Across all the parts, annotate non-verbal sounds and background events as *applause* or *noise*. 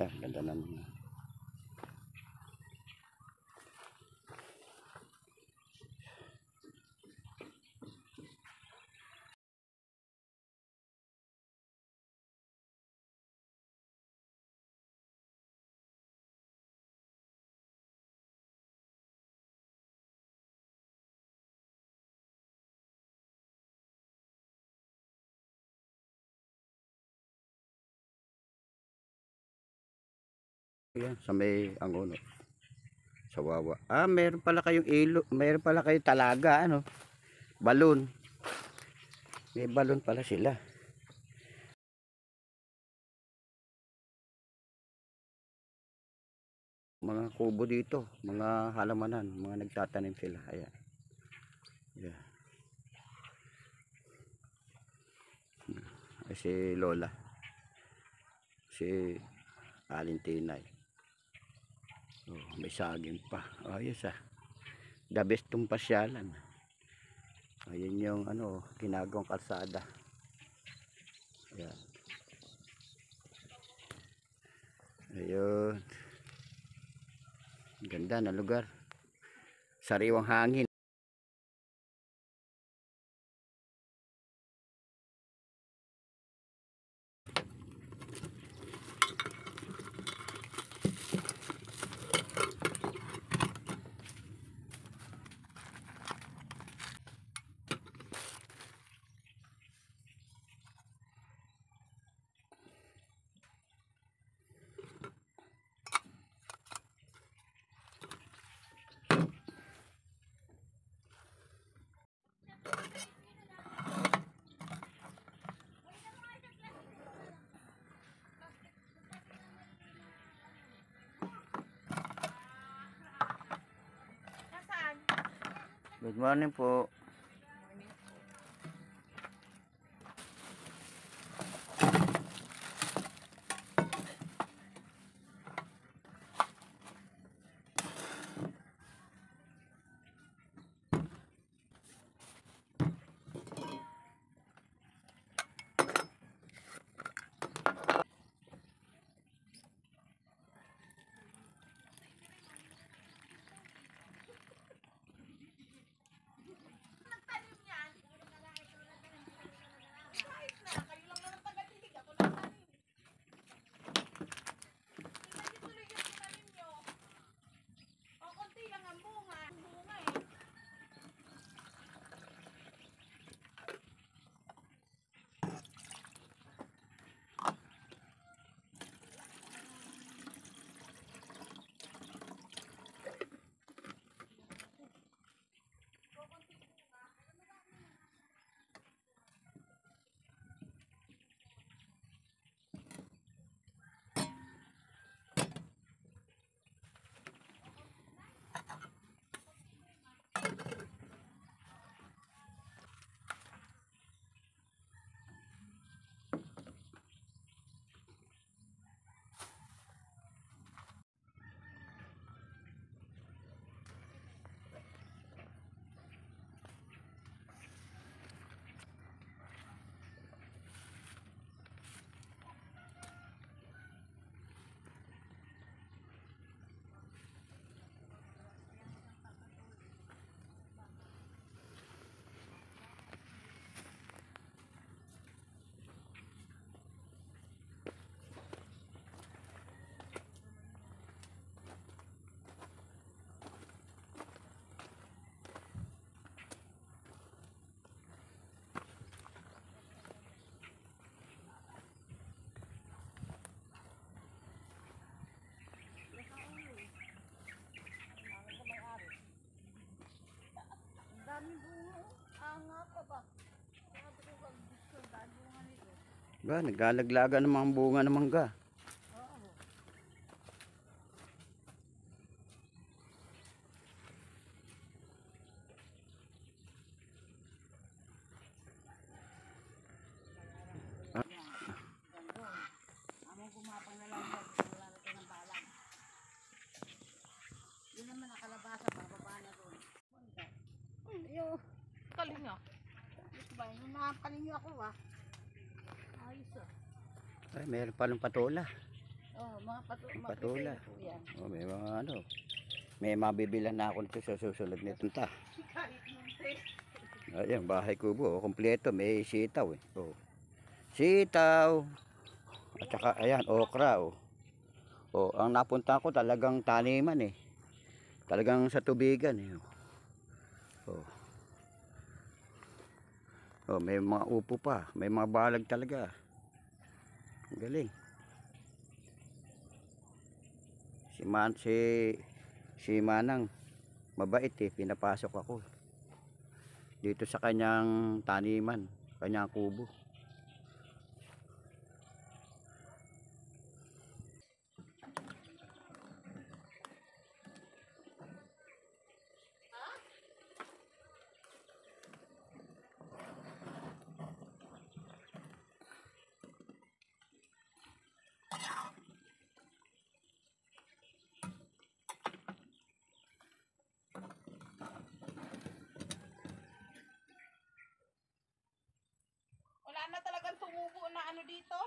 Ayan, ganda ng Yan, sa may ang uno. Sa wawa. Ah, meron pala kayong ilo, meron pala kayong talaga, ano? Balon. May balon pala sila. Mga kubo dito, mga halamanan, mga nagtatanim sila. Ayan. Yeah. Ay, si Lola. Si Alintinay. Oh, may saging pa. Ayos ah. The best tong pasyalan. Ayun yung ano, ginagawang kalsada. Ayan. Ayun. Ganda na lugar. Sariwang hangin. Good morning po. Ba, naglalaglaga ng mga bunga ng mangga. Oo. Among gumapang na lang yan, wala na tayo ng balang. Yun naman nakalabasa, bababa na doon. Ayo, kalinga. Ito ba, yung nakapalinyo ako ah. Ayos ah. Ay, meron palang patola. Oh, mga patu po yan. Oh, may mga ano. May mabibilan na ako nito sa susunod nito ta. Ayan, bahay kubo. Oh, kompleto. May sitaw eh. Oh. Sitaw. At saka, ayan, okra. Oh. oh, ang napunta ko talagang taniman eh. Talagang sa tubigan eh. Oh. Oh, may mga upo pa. May mga balag talaga. Galing. Si Man, si, si Manang, mabait eh. Pinapasok ako dito sa kanyang taniman, kanyang kubo. Dito?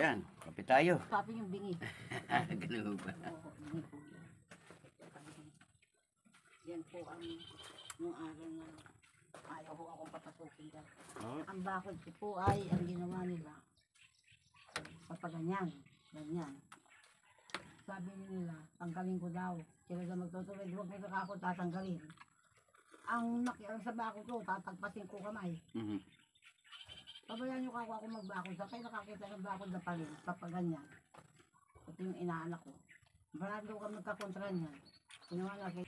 Ayan, kapit tayo. *laughs* Papi yung bingi. Ganun ba? Oo, bingi po yan. Yan po ang nung araw na ayaw ko akong papasukin dyan. Oh, Ang bakod ko po ay ang ginawa nila. Papaganyan. Ganyan. Sabi nila, tanggalin ko daw. Sila na magtutuloy, huwag mo ako tatanggalin. Ang nakialam sa bakod ko, tatagpasin ko kamay. mhm. Pabayaan nyo kako ako magbakod. Sa kayo nakakita ng bakod na parin, papaganyan. Ito yung inaanak ko. Marami daw kami magkakontra niyan. Ginawa na kay